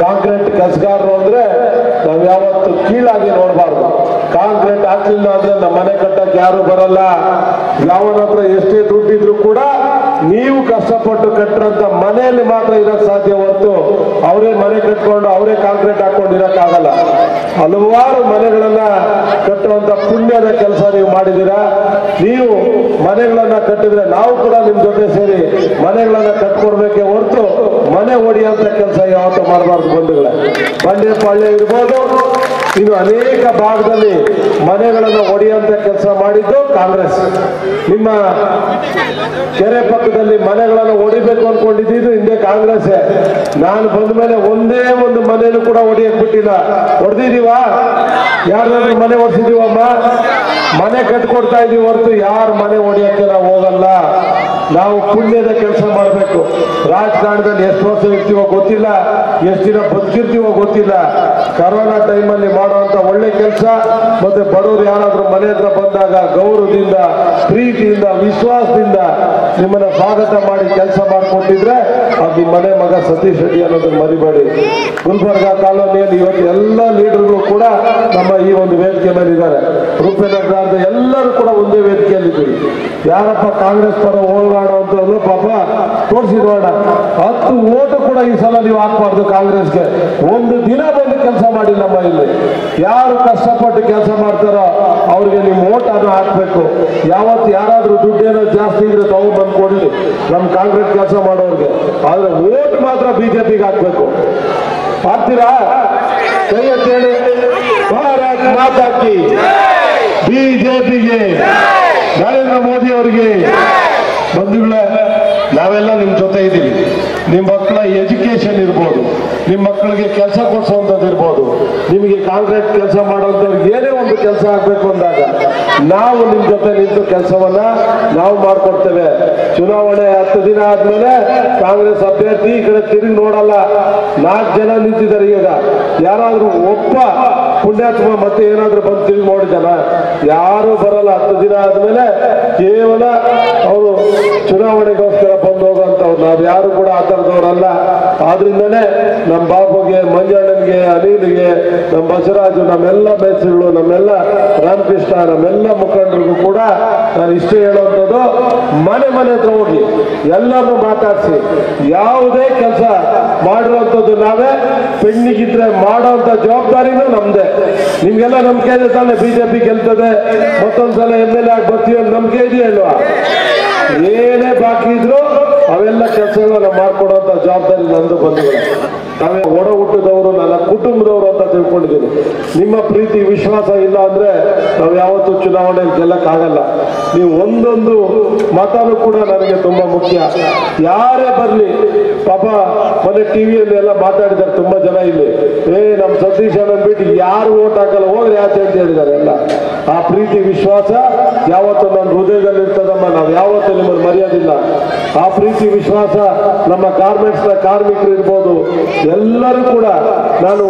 Concrete ಕಸಗಾರರು ಅಂದ್ರೆ ನಾವು ಯಾವತ್ತು ಕೀಳಾಗಿ ನೋಡಬಾರ್ದು. ಕಾಂಕ್ರೀಟ್ ಹಾಕ್ಲಿಲ್ಲ ಅಂದ್ರೆ ನಮ್ಮ ಮನೆ ಕಟ್ಟಕ್ಕೆ ಯಾರು ಬರಲ್ಲ. ಯಾವನ ಹತ್ರ ಎಷ್ಟೇ ದುಡ್ಡಿದ್ರು ಕೂಡ ನೀವು ಕಷ್ಟಪಟ್ಟು ಕಟ್ಟಿರಂತ ಮನೆಯಲ್ಲಿ ಮಾತ್ರ ಇರಕ್ ಸಾಧ್ಯ ಹೊರತು ಅವರೇ ಮನೆ ಕಟ್ಕೊಂಡು ಅವರೇ ಕಾಂಕ್ರೀಟ್ ಹಾಕೊಂಡು ಇರಕ್ಕಾಗಲ್ಲ. ಹಲವಾರು ಮನೆಗಳನ್ನ ಕಟ್ಟುವಂತ ಪುಣ್ಯದ ಕೆಲಸ ನೀವು ಮಾಡಿದ್ದೀರಾ? ನೀವು ಮನೆಗಳನ್ನ ಕಟ್ಟಿದ್ರೆ ನಾವು ಕೂಡ ನಿಮ್ ಜೊತೆ ಸೇರಿ ಮನೆಗಳನ್ನ ಕಟ್ಕೊಡ್ಬೇಕೆ ಹೊರತು ಮನೆ ಹೊಡಿಯುವಂತ ಕೆಲಸ ಯಾವತ್ತೂ ಮಾಡಬಾರ್ದು ಬಂಧುಗಳೇ. ಬಂಡೆ ಪಾಳ್ಯ ಇರ್ಬೋದು, ಇನ್ನು ಅನೇಕ ಭಾಗದಲ್ಲಿ ಮನೆಗಳನ್ನು ಒಡೆಯುವಂತ ಕೆಲಸ ಮಾಡಿದ್ದು ಕಾಂಗ್ರೆಸ್. ನಿಮ್ಮ ಕೆರೆ ಪಕ್ಕದಲ್ಲಿ ಮನೆಗಳನ್ನು ಹೊಡಿಬೇಕು ಅನ್ಕೊಂಡಿದ್ದು ಹಿಂದೆ ಕಾಂಗ್ರೆಸ್ ನಾನು ಬಂದ ಮೇಲೆ ಒಂದೇ ಒಂದು ಮನೆಯನ್ನು ಕೂಡ ಹೊಡಿಯಕ್ ಬಿಟ್ಟಿಲ್ಲ. ಹೊಡೆದಿದ್ದೀವ ಯಾರ್ದಾದ್ರೂ ಮನೆ ಹೊಡ್ಸಿದೀವಮ್ಮ ಮನೆ ಕಟ್ಕೊಡ್ತಾ ಇದೀವಿ ಹೊರತು ಯಾರ ಮನೆ ಹೊಡಿಯಕ್ಕೆ ನಾವು ಹೋಗಲ್ಲ. ನಾವು ಪುಣ್ಯದ ಕೆಲಸ ಮಾಡಬೇಕು. ರಾಜಕಾರಣದಲ್ಲಿ ಎಷ್ಟು ವರ್ಷ ಇರ್ತೀವೋ ಗೊತ್ತಿಲ್ಲ, ಎಷ್ಟು ದಿನ ಬದುಕಿರ್ತೀವೋ ಗೊತ್ತಿಲ್ಲ. ಕರೋನಾ ಟೈಮಲ್ಲಿ ಮಾಡುವಂತ ಒಳ್ಳೆ ಕೆಲಸ, ಮತ್ತೆ ಬಡವರು ಯಾರಾದರೂ ಮನೆ ಹತ್ರ ಬಂದಾಗ ಗೌರವದಿಂದ, ಪ್ರೀತಿಯಿಂದ, ವಿಶ್ವಾಸದಿಂದ ನಿಮ್ಮನ್ನ ಸ್ವಾಗತ ಮಾಡಿ ಕೆಲಸ ಮಾಡಿಕೊಟ್ಟಿದ್ರೆ ನಿಮ್ಮ ಮನೆ ಮಗ ಸತೀಶ್ ರೆಡ್ಡಿ ಅನ್ನೋದನ್ನ ಮರಿಬೇಡಿ. ಗುಲ್ಬರ್ಗ ಕಾಲೋನಿಯಲ್ಲಿ ಇವತ್ತು ಎಲ್ಲ ಲೀಡರ್ಗಳು ಕೂಡ ನಮ್ಮ ಈ ಒಂದು ವೇದಿಕೆ ಮೇಲೆ ಇದ್ದಾರೆ ರೂಪೇನಗರದ ಎಲ್ಲರೂ ಕೂಡ ಒಂದೇ ವೇದಿಕೆಯಲ್ಲಿದ್ದೀವಿ ಯಾರಪ್ಪ ಕಾಂಗ್ರೆಸ್ ಪರ ಹೋರಾಡುವಂಥವ್ರು ಪಾಪ ತೋರಿಸಿ ನೋಡ ಹತ್ತು ಓಟು ಕೂಡ ಈ ಸಲ ನೀವು ಹಾಕ್ಬಾರ್ದು ಕಾಂಗ್ರೆಸ್ಗೆ. ಒಂದು ದಿನ ಬಂದು ಕೆಲಸ ಮಾಡಿ ನಮ್ಮ ಇಲ್ಲಿ. ಯಾರು ಕಷ್ಟಪಟ್ಟು ಕೆಲಸ ಮಾಡ್ತಾರೋ ಅವ್ರಿಗೆ ನಿಮ್ಮ ಓಟ್ ಅದು ಹಾಕ್ಬೇಕು. ಯಾವತ್ತು ಯಾರಾದ್ರೂ ದುಡ್ಡೇನೋ ಜಾಸ್ತಿ ಇದ್ರೆ ಬಂದು ಕೊಡಿ ನಮ್ಮ ಕಾಂಗ್ರೆಸ್ ಕೆಲಸ ಮಾಡೋರಿಗೆ. ಆದ್ರೆ ಓಟ್ ಮಾತ್ರ ಬಿಜೆಪಿಗೆ ಹಾಕ್ಬೇಕು. ಹಾಕ್ತೀರಾ? ಕೈ ಕೇಳಿ ಭಾರತ್ ಮಾತಾಕಿ ಬಿಜೆಪಿಗೆ ನರೇಂದ್ರ ಮೋದಿ ಅವರಿಗೆ ಬಂಧುಗಳ, ನಾವೆಲ್ಲ ನಿಮ್ಮ ಜೊತೆ ಇದ್ದೀವಿ. ನಿಮ್ಮ ಮಕ್ಕಳ ಎಜುಕೇಶನ್ ಇರ್ಬೋದು. ನಿಮ್ಮ ಮಕ್ಕಳಿಗೆ ಕೆಲಸ ಕೊಡಿಸುವಂಥದ್ದು ಇರ್ಬೋದು. ನಿಮಗೆ ಕಾಂಕ್ರೀಟ್ ಕೆಲಸ ಮಾಡೋಂಥವ್ರಿಗೆ ಏನೇ ಒಂದು ಕೆಲಸ ಆಗಬೇಕು ಅಂದಾಗ, ನಾವು ನಿಮ್ಮ ಜೊತೆ ನಿಂತು ಕೆಲಸವನ್ನ ನಾವು ಮಾಡಿಕೊಡ್ತೇವೆ. ಚುನಾವಣೆ ಹತ್ತು ದಿನ ಆದ್ಮೇಲೆ ಕಾಂಗ್ರೆಸ್ ಅಭ್ಯರ್ಥಿ ಈ ಕಡೆ ತಿರುಗಿ ನೋಡಲ್ಲ. ನಾಲ್ಕು ಜನ ನಿಂತಿದ್ದಾರೆ ಈಗ. ಯಾರಾದರೂ ಒಪ್ಪ ಪುಣ್ಯಾತ್ಮ ಮತ್ತೆ ಏನಾದರೂ ಬಂದು ತಿರುಗಿ ನೋಡಿದಾನ ಯಾರು ಬರಲ್ಲ. ಹತ್ತು ದಿನ ಆದ್ಮೇಲೆ ಕೇವಲ ಅವರು ಚುನಾವಣೆಗೋಸ್ಕರ ಬಂದು ಹೋಗುವಂತವ್ರು ನಾವು ಯಾರು ಕೂಡ ಆ ಥರದವ್ರಲ್ಲ ಆದ್ರಿಂದನೇ ನಮ್ಮ ಬಾಬುಗೆ, ಮಂಜಣ್ಣನಿಗೆ, ಅನಿಲ್ಗೆ, ನಮ್ಮ ಬಸವರಾಜು, ನಮ್ಮೆಲ್ಲ ಮೇಸ್ತ್ರಿಗಳು ನಮ್ಮೆಲ್ಲ ರಾಮಕೃಷ್ಣ, ನಮ್ಮೆಲ್ಲ ಮುಖಂಡರಿಗೂ ಕೂಡ ನಾನು ಇಷ್ಟೇ ಹೇಳುವಂಥದ್ದು, ಮನೆ ಮನೆ ಹತ್ರ ಹೋಗಿ ಎಲ್ಲರನ್ನು ಮಾತಾಡಿಸಿ, ಯಾವುದೇ ಕೆಲಸ ಮಾಡಿರುವಂಥದ್ದು ನಾವೇ, ಪೆಣ್ಣಿಗಿದ್ರೆ ಮಾಡೋವಂಥ ಜವಾಬ್ದಾರಿನೂ ನಮ್ದೇ. ನಿಮಗೆಲ್ಲ ನಂಬಿಕೆ ಇದೆ ತಾನೆ ಬಿಜೆಪಿ ಗೆಲ್ತದೆ, ಮತ್ತೊಂದ್ಸಲ ಎಂ ಎಲ್ ಎ ಆಗಿ ಬರ್ತೀವಿ ನಂಬಿಕೆ ಇದೆಯಲ್ವಾ ಏನೇ ಬಾಕಿ ಇದ್ರು ಅವೆಲ್ಲ ಕೆಲಸಗಳನ್ನ ಮಾಡ್ಕೊಡುವಂತ ಜವಾಬ್ದಾರಿ ನಂದು ಬಂಧುಗಳು ನಾವೇ ಒಡ ಹುಟ್ಟಿದವರು ನನ್ನ ಕುಟುಂಬದವರು ಅಂತ ತಿಳ್ಕೊಂಡಿದ್ದೀನಿ. ನಿಮ್ಮ ಪ್ರೀತಿ, ವಿಶ್ವಾಸ ಇಲ್ಲ ಅಂದ್ರೆ ನಾವು ಯಾವತ್ತೂ ಚುನಾವಣೆಯಲ್ಲಿ ಗೆಲ್ಲಕ್ಕಾಗಲ್ಲ. ನೀವು ಒಂದೊಂದು ಮತನೂ ಕೂಡ ನನಗೆ ತುಂಬಾ ಮುಖ್ಯ. ಯಾರೇ ಬರ್ಲಿ, ಪಾಪ ಮೊನ್ನೆ ಟಿವಿಯಲ್ಲಿ ಎಲ್ಲ ಮಾತಾಡಿದ್ದಾರೆ ತುಂಬಾ ಜನ ಇಲ್ಲಿ. ಏ ನಮ್ಮ ಸತೀಶ್ ಅಣ್ಣ ಬಿಟ್ಟು ಯಾರು ಓಟ್ ಹಾಕಲ್ಲ, ಹೋಗ್ರಿ ಆಚೆ ಅಂತ ಹೇಳಿದ್ದಾರೆ ಎಲ್ಲ. ಆ ಪ್ರೀತಿ, ವಿಶ್ವಾಸ ಯಾವತ್ತು ನನ್ನ ಹೃದಯದಲ್ಲಿ ಇರ್ತದಮ್ಮ. ನಾವು ಯಾವತ್ತೂ ನಿಮ್ಮನ್ನು ಮರೆಯೋದಿಲ್ಲ. ಆ ಪ್ರೀತಿ, ವಿಶ್ವಾಸ ನಮ್ಮ ಗಾರ್ಮೆಂಟ್ಸ್ನ ಕಾರ್ಮಿಕರು ಇರ್ಬೋದು. ಎಲ್ಲರೂ ಕೂಡ ನಾನು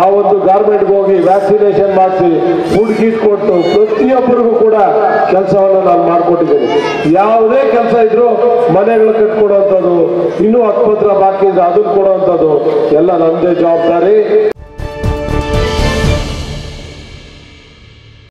ಆ ಒಂದು ಗಾರ್ಮೆಂಟ್ಗೆ ಹೋಗಿ ವ್ಯಾಕ್ಸಿನೇಷನ್ ಮಾಡಿಸಿ ಫುಡ್ ಕಿಟ್ ಕೊಟ್ಟು ಪ್ರತಿಯೊಬ್ಬರಿಗೂ ಕೂಡ ಕೆಲಸವನ್ನು ನಾನು ಮಾಡಿಕೊಟ್ಟಿದ್ದೇನೆ. ಯಾವುದೇ ಕೆಲಸ ಇದ್ರೂ ಮನೆಗಳು ಕಟ್ಕೊಡುವಂಥದ್ದು ಇನ್ನೂ ಆಸ್ಪತ್ರೆ ಬಾಕಿ ಇದ್ರೆ ಅದನ್ನು ಕೊಡುವಂಥದ್ದು ಎಲ್ಲ ನಮ್ಮದೇ ಜವಾಬ್ದಾರಿ.